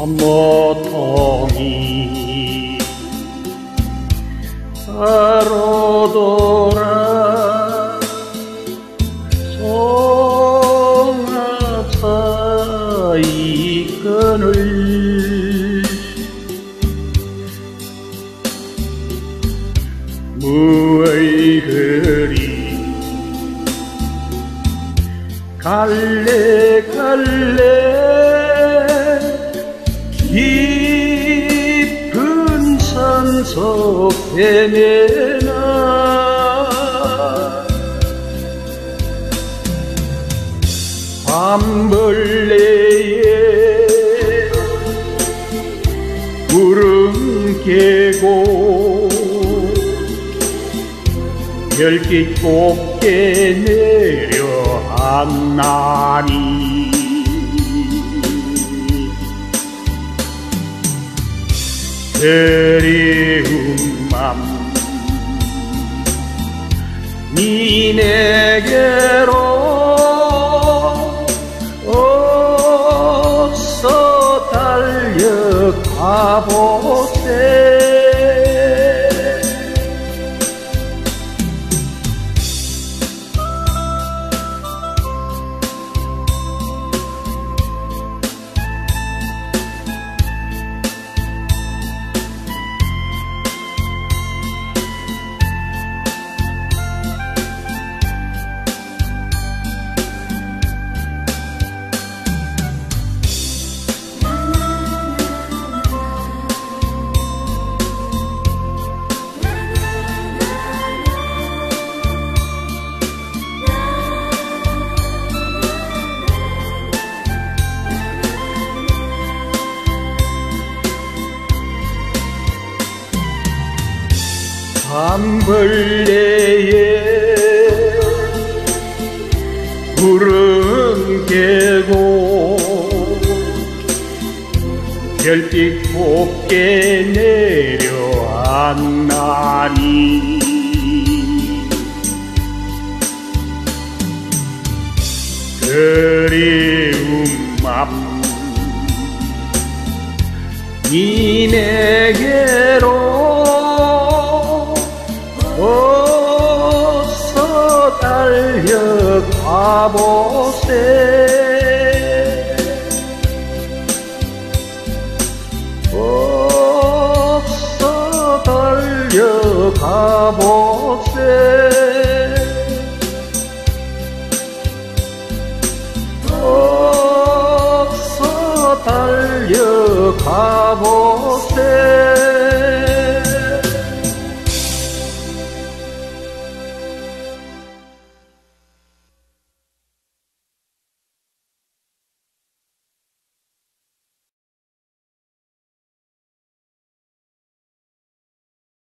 참모통이 바로 돌아 송아차 이 끈을 무의 그리 갈래 헤매나 밤벌레에 구름 깨고 별빛 곱게 내려앉나니 그리운 맘 니네게로 밤벌레에 구름 깨고 별빛 곱게 내려앉나니. 그리운 맘 니네게로 달려가보세. 어서 달려가보세. 어서 달려가보